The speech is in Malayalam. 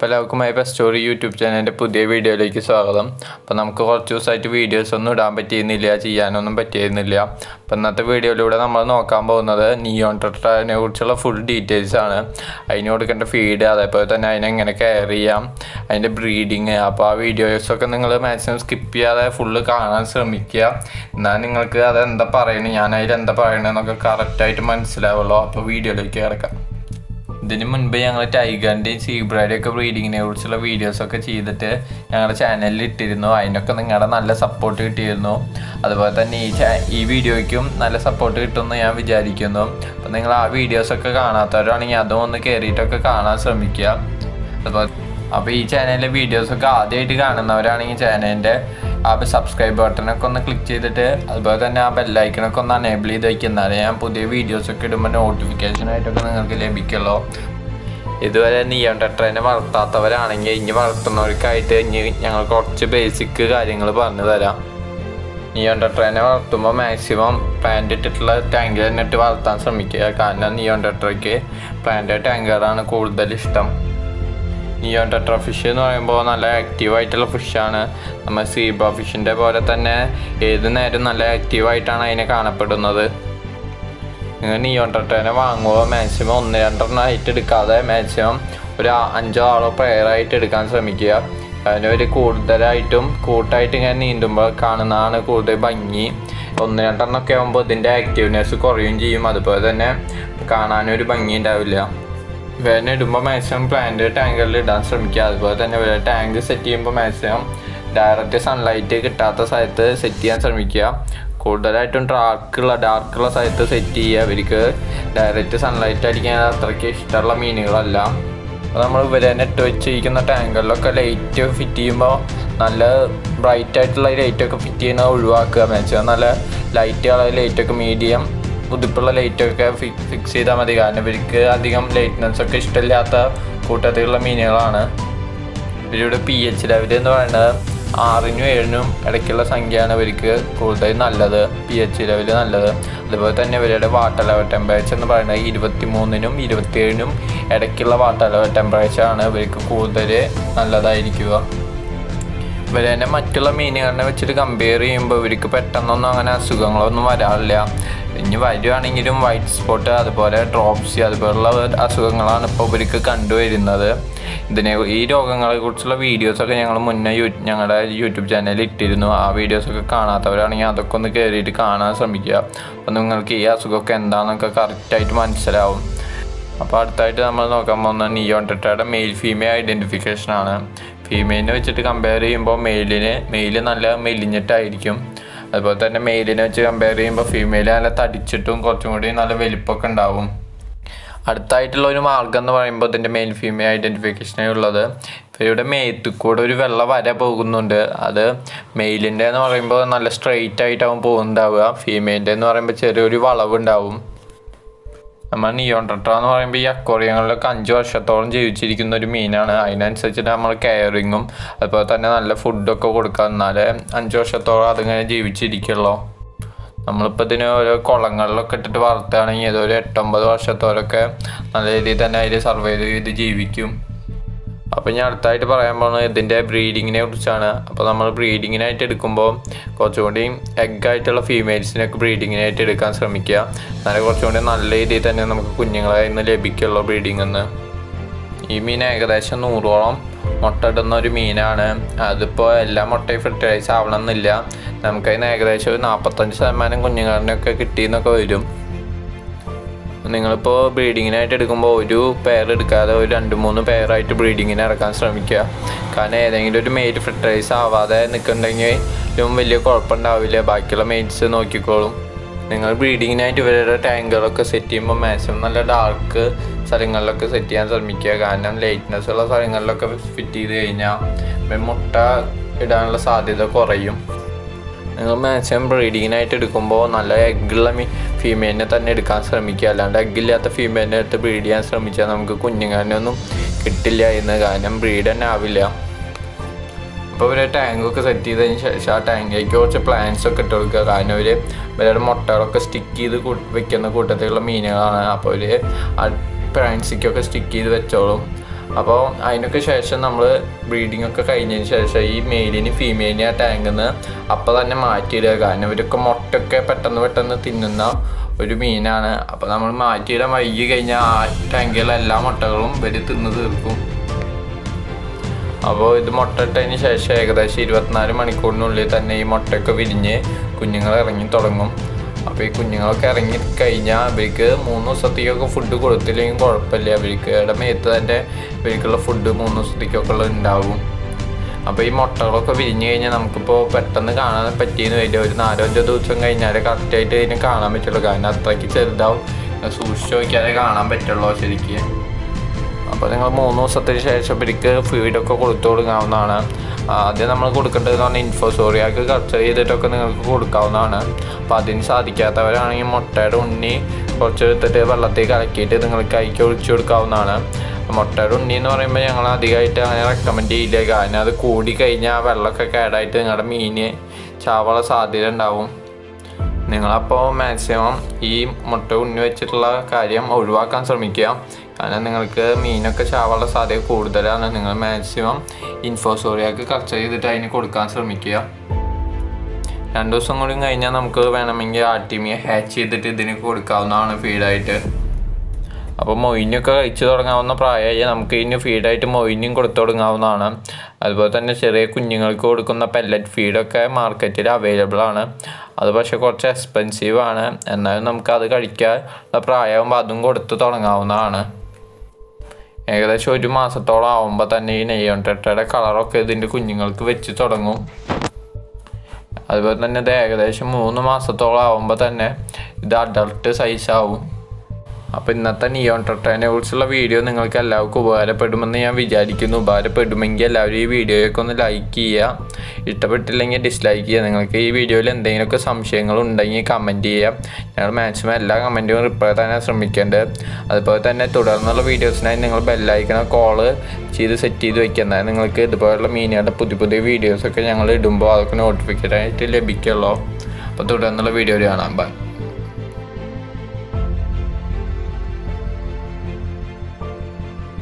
അപ്പോൾ എല്ലാവർക്കും മൈ ബെസ്റ്റ് സ്റ്റോറി യൂട്യൂബ് ചാനലിന്റെ പുതിയ വീഡിയോയിലേക്ക് സ്വാഗതം. അപ്പോൾ നമുക്ക് കുറച്ച് ദിവസമായിട്ട് വീഡിയോസ് ഒന്നും ഇടാൻ പറ്റിയിരുന്നില്ല ചെയ്യാനൊന്നും പറ്റിയിരുന്നില്ല. അപ്പോൾ ഇന്നത്തെ വീഡിയോയിലൂടെ നമ്മൾ നോക്കാൻ പോകുന്നത് നിയോൺ ടെട്രാനെ കുറിച്ചുള്ള ഫുൾ ഡീറ്റെയിൽസ് ആണ്. അതിന് കൊടുക്കേണ്ട ഫീഡ് അതേപോലെ തന്നെ അതിനെങ്ങനെ കെയർ ചെയ്യാം അതിന്റെ ബ്രീഡിങ് അപ്പോൾ ആ വീഡിയോസൊക്കെ നിങ്ങൾ മാക്സിമം സ്കിപ്പ് ചെയ്യാതെ ഫുള്ള് കാണാൻ ശ്രമിക്കുക. എന്നാൽ നിങ്ങൾക്ക് അതെന്താ പറയുന്നത് ഞാൻ അതിലെന്താ പറയണതെന്നൊക്കെ കറക്റ്റായിട്ട് മനസ്സിലാവുള്ളൂ. അപ്പോൾ വീഡിയോയിലേക്ക് കിടക്കാം. ഇതിന് മുൻപ് ഞങ്ങൾ ടൈഗറിന്റെയും സീബ്രയുടെയും ഒക്കെ ബ്രീഡിങ്ങിനെ കുറിച്ചുള്ള വീഡിയോസൊക്കെ ചെയ്തിട്ട് ഞങ്ങളുടെ ചാനലിൽ ഇട്ടിരുന്നു. അതിനൊക്കെ നിങ്ങളുടെ നല്ല സപ്പോർട്ട് കിട്ടിയിരുന്നു. അതുപോലെ തന്നെ ഈ ഈ വീഡിയോയ്ക്കും നല്ല സപ്പോർട്ട് കിട്ടുമെന്ന് ഞാൻ വിചാരിക്കുന്നു. അപ്പോൾ നിങ്ങൾ ആ വീഡിയോസൊക്കെ കാണാത്തവരാണെങ്കിൽ അതും ഒന്ന് കയറിയിട്ടൊക്കെ കാണാൻ ശ്രമിക്കുക. അതുപോലെ അപ്പോൾ ഈ ചാനലിലെ വീഡിയോസൊക്കെ ആദ്യമായിട്ട് കാണുന്നവരാണെങ്കിൽ ചാനലിന്റെ ആ സബ്സ്ക്രൈബ് ബട്ടണൊക്കെ ഒന്ന് ക്ലിക്ക് ചെയ്തിട്ട് അതുപോലെ തന്നെ ആ ബെല്ലൈക്കണൊക്കെ ഒന്ന് അനേബിൾ ചെയ്ത് വയ്ക്കുന്നാലേ ഞാൻ പുതിയ വീഡിയോസൊക്കെ ഇടുമ്പോൾ നോട്ടിഫിക്കേഷനായിട്ടൊക്കെ നിങ്ങൾക്ക് ലഭിക്കുള്ളൂ. ഇതുവരെ നിയോൺ ടെട്രേനെ വളർത്താത്തവരാണെങ്കിൽ ഇനി വളർത്തുന്നവർക്കായിട്ട് ഇനി ഞങ്ങൾ കുറച്ച് ബേസിക് കാര്യങ്ങൾ പറഞ്ഞു തരാം. നിയോൺ ടെട്രേനെ വളർത്തുമ്പോൾ മാക്സിമം പാന്റ് ഇട്ടിട്ടുള്ള ടാങ്കിൽ തന്നെ ഇട്ട് വളർത്താൻ ശ്രമിക്കുക. കാരണം നിയോൺ ടെട്രയ്ക്ക് പ്ലാന്റ് ടാങ്കറാണ് കൂടുതൽ ഇഷ്ടം. നിയോൺ ടെട്ര ഫിഷ് എന്ന് പറയുമ്പോൾ നല്ല ആക്റ്റീവ് ആയിട്ടുള്ള ഫിഷാണ് നമ്മൾ സീബ ഫിഷിന്റെ പോലെ തന്നെ ഏത് നേരം നല്ല ആക്റ്റീവായിട്ടാണ് അതിനെ കാണപ്പെടുന്നത്. നിങ്ങൾ നിയോൺ ടെട്രേനെ വാങ്ങുമ്പോൾ മാക്സിമം ഒന്ന് രണ്ടെണ്ണം ആയിട്ട് എടുക്കാതെ മാക്സിമം ഒരു അഞ്ചോ ആളോ പെയറായിട്ട് എടുക്കാൻ ശ്രമിക്കുക. അതിന് ഒരു കൂടുതലായിട്ടും കൂട്ടായിട്ട് ഇങ്ങനെ നീന്തുമ്പോൾ കാണുന്നതാണ് കൂടുതൽ ഭംഗി. ഒന്ന് രണ്ടെണ്ണമൊക്കെ ആകുമ്പോൾ ഇതിന്റെ ആക്റ്റീവ്നെസ് കുറയും ചെയ്യും. അതുപോലെ തന്നെ കാണാനൊരു ഭംഗി ഉണ്ടാവില്ല. വേന ഇടുമ്പോൾ മാക്സിമം പ്ലാന്റ് ടാങ്കറിൽ ഇടാൻ ശ്രമിക്കുക. അതുപോലെ തന്നെ വേറെ ടാങ്ക് സെറ്റ് ചെയ്യുമ്പോൾ മാക്സിമം ഡയറക്റ്റ് സൺലൈറ്റ് കിട്ടാത്ത സ്ഥലത്ത് സെറ്റ് ചെയ്യാൻ ശ്രമിക്കുക. കൂടുതലായിട്ടും ഡാർക്കുള്ള ഡാർക്കുള്ള സ്ഥലത്ത് സെറ്റ് ചെയ്യുക. അവർക്ക് ഡയറക്റ്റ് സൺലൈറ്റ് അടിക്കാൻ അത്രയ്ക്ക് ഇഷ്ടമുള്ള മീനുകളല്ല. അപ്പോൾ നമ്മൾ ഇവരെ നെറ്റ് വെച്ചിരിക്കുന്ന ടാങ്കറിലൊക്കെ ലൈറ്റ് ഫിറ്റ് ചെയ്യുമ്പോൾ നല്ല ബ്രൈറ്റ് ആയിട്ടുള്ള ലൈറ്റൊക്കെ ഫിറ്റ് ചെയ്യുന്നത് ഒഴിവാക്കുക. മാക്സിമം നല്ല ലൈറ്റ് കളർ ലൈറ്റൊക്കെ മീഡിയം ഉതുപ്പുള്ള ലൈറ്റൊക്കെ ഫിക്സ് ചെയ്താൽ മതി. കാരണം ഇവർക്ക് അധികം ലൈറ്റ്നസ് ഒക്കെ ഇഷ്ടമില്ലാത്ത കൂട്ടത്തിലുള്ള മീനുകളാണ്. ഇവരുടെ പി എച്ച് ലെവൽ എന്ന് പറയുന്നത് ആറിനും ഏഴിനും ഇടയ്ക്കുള്ള സംഖ്യയാണ് ഇവർക്ക് കൂടുതൽ നല്ലത്. പി എച്ച് ലെവൽ നല്ലത്. അതുപോലെ തന്നെ ഇവരുടെ വാട്ടർ ലെവൽ ടെമ്പറേച്ചർ എന്ന് പറയുന്നത് ഇരുപത്തി മൂന്നിനും ഇരുപത്തിയേഴിനും ഇടയ്ക്കുള്ള വാട്ടർ ലെവൽ ടെമ്പറേച്ചറാണ് ഇവർക്ക് കൂടുതൽ നല്ലതായിരിക്കുക. ഇവരെ തന്നെ മറ്റുള്ള മീനുകളെ വെച്ചിട്ട് കമ്പയർ ചെയ്യുമ്പോൾ ഇവർക്ക് പെട്ടെന്നൊന്നും അങ്ങനെ അസുഖങ്ങളൊന്നും വരാറില്ല. ഇനി വരുവാണെങ്കിലും വൈറ്റ് സ്പോട്ട് അതുപോലെ ഡ്രോപ്സി അതുപോലുള്ള അസുഖങ്ങളാണ് ഇപ്പോൾ ഇവർക്ക് കണ്ടുവരുന്നത്. ഇതിനെ ഈ രോഗങ്ങളെ കുറിച്ചുള്ള വീഡിയോസൊക്കെ ഞങ്ങൾ മുന്നേ യൂ ഞങ്ങളുടെ യൂട്യൂബ് ചാനലിൽ ഇട്ടിരുന്നു. ആ വീഡിയോസൊക്കെ കാണാത്തവരാണെങ്കിൽ അതൊക്കെ ഒന്ന് കയറിയിട്ട് കാണാൻ ശ്രമിക്കുക. അപ്പോൾ നിങ്ങൾക്ക് ഈ അസുഖമൊക്കെ എന്താണെന്നൊക്കെ കറക്റ്റായിട്ട് മനസ്സിലാവും. അപ്പോൾ അടുത്തായിട്ട് നമ്മൾ നോക്കാൻ പോകുന്നത് നിയോൺ ടെട്ടയുടെ മെയിൽ ഫീമെയിൽ ഐഡന്റിഫിക്കേഷൻ ആണ്. ഫീമെയിലിനെ വെച്ചിട്ട് കമ്പയർ ചെയ്യുമ്പോൾ മെയിലിന് മെയിൽ നല്ല മെലിഞ്ഞിട്ടായിരിക്കും. അതുപോലെ തന്നെ മെയിലിനെ വെച്ച് കമ്പയർ ചെയ്യുമ്പോൾ ഫീമെയിൽ നല്ല തടിച്ചിട്ടും കുറച്ചും കൂടി നല്ല വലിപ്പമൊക്കെ ഉണ്ടാവും. അടുത്തായിട്ടുള്ള ഒരു മാർഗം എന്ന് പറയുമ്പോൾ ഇതിന്റെ മെയിൽ ഫീമെയിൽ ഐഡന്റിഫിക്കേഷനായി ഉള്ളത്. ഇവരുടെ മേത്തിൽ കൂടെ ഒരു വെള്ള വര പോകുന്നുണ്ട്. അത് മെയിലിന്റെ എന്ന് പറയുമ്പോൾ നല്ല സ്ട്രെയിറ്റ് ആയിട്ടാവും പോകുന്നുണ്ടാവുക. ഫീമെയിലിന്റെ എന്ന് പറയുമ്പോൾ ചെറിയൊരു വളവുണ്ടാവും. നമ്മൾ നിയോൺ എന്ന് പറയുമ്പോൾ ഈ അക്വോറിയങ്ങളിലൊക്കെ അഞ്ച് വർഷത്തോളം ജീവിച്ചിരിക്കുന്ന ഒരു മീനാണ്. അതിനനുസരിച്ചിട്ട് നമ്മൾ കെയറിങ്ങും അതുപോലെ തന്നെ നല്ല ഫുഡൊക്കെ കൊടുക്കുക എന്നാലേ അഞ്ച് വർഷത്തോളം അതിങ്ങനെ ജീവിച്ചിരിക്കുള്ളൂ. നമ്മളിപ്പോൾ ഇതിന് ഓരോ കുളങ്ങളിലൊക്കെ ഇട്ടിട്ട് വളർത്തുകയാണെങ്കിൽ ഇതൊരു എട്ടൊമ്പത് വർഷത്തോളൊക്കെ നല്ല രീതിയിൽ തന്നെ അതിൽ സർവൈവ് ചെയ്ത് ജീവിക്കും. അപ്പോൾ ഞാൻ അടുത്തായിട്ട് പറയാൻ പോകുന്നത് ഇതിന്റെ ബ്രീഡിങ്ങിനെ കുറിച്ചാണ്. അപ്പോൾ നമ്മൾ ബ്രീഡിങ്ങിനായിട്ട് എടുക്കുമ്പോൾ കുറച്ചുകൂടി എഗ് ആയിട്ടുള്ള ഫീമെയിൽസിനൊക്കെ ബ്രീഡിങ്ങിനായിട്ട് എടുക്കാൻ ശ്രമിക്കുക. എന്നാലും കുറച്ചുകൂടി നല്ല രീതിയിൽ തന്നെ നമുക്ക് കുഞ്ഞുങ്ങളെ ഇന്ന് ലഭിക്കുള്ളൂ ബ്രീഡിംഗ് എന്ന്. ഈ മീൻ ഏകദേശം നൂറോളം മുട്ട ഇടുന്ന ഒരു മീനാണ്. അതിപ്പോൾ എല്ലാ മുട്ടയും ഫെർട്ടിലൈസ് ആവണമെന്നില്ല. നമുക്കതിന് ഏകദേശം ഒരു നാൽപ്പത്തഞ്ച് ശതമാനം കുഞ്ഞുങ്ങളിനൊക്കെ കിട്ടിയെന്നൊക്കെ വരും. നിങ്ങളിപ്പോൾ ബ്രീഡിങ്ങിനായിട്ട് എടുക്കുമ്പോൾ ഒരു പെയർ എടുക്കാതെ ഒരു രണ്ട് മൂന്ന് പെയറായിട്ട് ബ്രീഡിങ്ങിന് ഇറക്കാൻ ശ്രമിക്കുക. കാരണം ഏതെങ്കിലും ഒരു മെയ്റ്റ് ഫെർട്ടിലൈസ് ആവാതെ നിൽക്കുന്നുണ്ടെങ്കിലും വലിയ കുഴപ്പമുണ്ടാവില്ല. ബാക്കിയുള്ള മെയ്റ്റ്സ് നോക്കിക്കോളും. നിങ്ങൾ ബ്രീഡിങ്ങിനായിട്ട് ഇവരുടെ ടാങ്കുകളൊക്കെ സെറ്റ് ചെയ്യുമ്പോൾ മാക്സിമം നല്ല ഡാർക്ക് സ്ഥലങ്ങളിലൊക്കെ സെറ്റ് ചെയ്യാൻ ശ്രമിക്കുക. കാരണം ലൈറ്റ്നെസ് ഉള്ള സ്ഥലങ്ങളിലൊക്കെ ഫിറ്റ് ചെയ്ത് കഴിഞ്ഞാൽ മുട്ട ഇടാനുള്ള സാധ്യത കുറയും. മാക്സിമം ബ്രീഡിങ്ങിനായിട്ട് എടുക്കുമ്പോൾ നല്ല എഗ്ഗുള്ള ഫീമെയിലിനെ തന്നെ എടുക്കാൻ ശ്രമിക്കുക. അല്ലാണ്ട് എഗ്ഗില്ലാത്ത ഫീമെയിലിനെ എടുത്ത് ബ്രീഡ് ചെയ്യാൻ ശ്രമിച്ചാൽ നമുക്ക് കുഞ്ഞുങ്ങാനൊന്നും കിട്ടില്ല എന്ന്. കാരണം ബ്രീഡ് തന്നെ ആവില്ല. അപ്പോൾ ഇവരെ ടാങ്കൊക്കെ സെറ്റ് ചെയ്തതിന് ശേഷം ആ ടാങ്കിലേക്ക് കുറച്ച് പ്ലാന്റ്സ് ഒക്കെ ഇട്ട് കൊടുക്കുക. കാരണം അവർ ഇവരുടെ മുട്ടകളൊക്കെ സ്റ്റിക്ക് ചെയ്ത് വെക്കുന്ന കൂട്ടത്തിലുള്ള മീനുകളാണ്. അപ്പോൾ അവർ ആ പ്ലാന്റ്സിക്കൊക്കെ സ്റ്റിക്ക് ചെയ്ത് വെച്ചോളും. അപ്പോൾ അതിനൊക്കെ ശേഷം നമ്മൾ ബ്രീഡിംഗ് ഒക്കെ കഴിഞ്ഞതിന് ശേഷം ഈ മെയിലിന് ഫീമെയിലിന് ആ ടാങ്കിൽ നിന്ന് അപ്പോൾ തന്നെ മാറ്റിയിടുക. കാരണം ഇവരൊക്കെ മുട്ടൊക്കെ പെട്ടെന്ന് പെട്ടെന്ന് തിന്നുന്ന ഒരു മീനാണ്. അപ്പോൾ നമ്മൾ മാറ്റിയിടാൻ വൈകി കഴിഞ്ഞാൽ ആ ടാങ്കിലെ എല്ലാ മുട്ടകളും ഇവർ തിന്ന് തീർക്കും. അപ്പോൾ ഇത് മുട്ടയിട്ടതിന് ശേഷം ഏകദേശം ഇരുപത്തിനാല് മണിക്കൂറിനുള്ളിൽ തന്നെ ഈ മുട്ടയൊക്കെ വിരിഞ്ഞ് കുഞ്ഞുങ്ങൾ ഇറങ്ങി തുടങ്ങും. അപ്പോൾ ഈ കുഞ്ഞുങ്ങളൊക്കെ ഇറങ്ങി കഴിഞ്ഞാൽ അവർക്ക് മൂന്ന് ദിവസത്തേക്കൊക്കെ ഫുഡ് കൊടുത്തില്ലെങ്കിൽ കുഴപ്പമില്ല. അവർക്ക് ഇവിടെ മേത്ത് തന്നെ ഇവർക്കുള്ള ഫുഡ് മൂന്ന് ദിവസത്തേക്കൊക്കെ ഉള്ളത് ഉണ്ടാവും. അപ്പോൾ ഈ മുട്ടകളൊക്കെ വിരിഞ്ഞു കഴിഞ്ഞാൽ നമുക്കിപ്പോൾ പെട്ടെന്ന് കാണാൻ പറ്റിയെന്ന് വരില്ല. ഒരു നാലോ അഞ്ചോ ദിവസം കഴിഞ്ഞാൽ കറക്റ്റായിട്ട് ഇതിനെ കാണാൻ പറ്റുള്ളൂ. കാരണം അത്രയ്ക്ക് ചെറുതാവും. സൂക്ഷിച്ച് നോക്കിയാലേ കാണാൻ പറ്റുള്ളൂ ശരിക്കും. അപ്പോൾ നിങ്ങൾ മൂന്ന് ദിവസത്തിന് ശേഷം ഇവർക്ക് ഫീഡൊക്കെ കൊടുത്തു കൊടുക്കാവുന്നതാണ്. ആദ്യം നമ്മൾ കൊടുക്കേണ്ടതെന്ന് പറഞ്ഞാൽ ഇൻഫോസോറിയാക്ക് കൾച്ചർ ചെയ്തിട്ടൊക്കെ നിങ്ങൾക്ക് കൊടുക്കാവുന്നതാണ്. അപ്പോൾ അതിന് സാധിക്കാത്തവരാണെങ്കിൽ മുട്ടയുടെ ഉണ്ണി കുറച്ച് എടുത്തിട്ട് വെള്ളത്തിൽ കലക്കിയിട്ട് നിങ്ങൾക്ക് കൈക്ക് ഒഴിച്ചു കൊടുക്കാവുന്നതാണ്. മുട്ടയുടെ ഉണ്ണി എന്ന് പറയുമ്പോൾ ഞങ്ങൾ അധികമായിട്ട് അങ്ങനെ റെക്കമെൻഡ് ചെയ്യില്ല. കാരണം അത് കൂടി കഴിഞ്ഞാൽ വെള്ളമൊക്കെ കേടായിട്ട് നിങ്ങളുടെ മീന് ചാവുള്ള സാധ്യത ഉണ്ടാവും. നിങ്ങളപ്പോൾ മാക്സിമം ഈ മുട്ട ഉണ്ണി വെച്ചിട്ടുള്ള കാര്യം ഒഴിവാക്കാൻ ശ്രമിക്കുക. കാരണം നിങ്ങൾക്ക് മീനൊക്കെ ചാവാനുള്ള സാധ്യത കൂടുതലാണ്. നിങ്ങൾ മാക്സിമം ഇൻഫോസോറിയാക്ക് കൾച്ചർ ചെയ്തിട്ട് അതിന് കൊടുക്കാൻ ശ്രമിക്കുക. രണ്ട് ദിവസം കൂടി കഴിഞ്ഞാൽ നമുക്ക് വേണമെങ്കിൽ ആട്ടിമിയെ ഹാച്ച് ചെയ്തിട്ട് ഇതിന് കൊടുക്കാവുന്നതാണ് ഫീഡായിട്ട് അപ്പോൾ മൊയിനൊക്കെ കഴിച്ചു തുടങ്ങാവുന്ന പ്രായമായി നമുക്ക് ഇതിന് ഫീഡായിട്ട് മൊയിനും കൊടുത്തു തുടങ്ങാവുന്നതാണ്. അതുപോലെ തന്നെ ചെറിയ കുഞ്ഞുങ്ങൾക്ക് കൊടുക്കുന്ന പെല്ലറ്റ് ഫീഡൊക്കെ മാർക്കറ്റിൽ അവൈലബിൾ ആണ്. അത് പക്ഷേ കുറച്ച് എക്സ്പെൻസീവ് ആണ്. എന്നാലും നമുക്ക് അത് കഴിക്കാനുള്ള പ്രായമാകുമ്പോൾ അതും കൊടുത്തു തുടങ്ങാവുന്നതാണ്. ഏകദേശം ഒരു മാസത്തോളം ആവുമ്പോൾ തന്നെ ഈ നെയ്യോൺ ടെട്ടയുടെ കളറൊക്കെ ഇതിന്റെ കുഞ്ഞുങ്ങൾക്ക് വെച്ച് തുടങ്ങും. അതുപോലെ തന്നെ ഇത് ഏകദേശം മൂന്ന് മാസത്തോളം ആവുമ്പോൾ തന്നെ ഇത് അഡൾട്ട് സൈസാവും അപ്പോൾ ഇന്നത്തെ നിയോൺ ടൊട്ടനെ കുറിച്ചുള്ള വീഡിയോ നിങ്ങൾക്ക് എല്ലാവർക്കും ഉപകാരപ്പെടുമെന്ന് ഞാൻ വിചാരിക്കുന്നു. ഉപകാരപ്പെടുമെങ്കിൽ എല്ലാവരും ഈ വീഡിയോയൊക്കെ ഒന്ന് ലൈക്ക് ചെയ്യുക. ഇഷ്ടപ്പെട്ടില്ലെങ്കിൽ ഡിസ്ലൈക്ക് ചെയ്യുക. നിങ്ങൾക്ക് ഈ വീഡിയോയിൽ എന്തെങ്കിലുമൊക്കെ സംശയങ്ങൾ ഉണ്ടെങ്കിൽ കമന്റ് ചെയ്യുക. ഞങ്ങൾ മാക്സിമം എല്ലാ കമന്റും റിപ്ലൈ തന്നെ ശ്രമിക്കേണ്ടത് അതുപോലെ തന്നെ തുടർന്നുള്ള വീഡിയോസിനായി നിങ്ങൾ ബെല്ലൈക്കണ കോൾ ചെയ്ത് സെറ്റ് ചെയ്ത് വെക്കുന്നത് നിങ്ങൾക്ക് ഇതുപോലുള്ള മീനുകളുടെ പുതിയ പുതിയ വീഡിയോസൊക്കെ ഞങ്ങൾ ഇടുമ്പോൾ അതൊക്കെ നോട്ടിഫിക്കേഷൻ ആയിട്ട് ലഭിക്കുള്ളൂ. അപ്പോൾ തുടർന്നുള്ള വീഡിയോയിൽ കാണാൻ ബൈ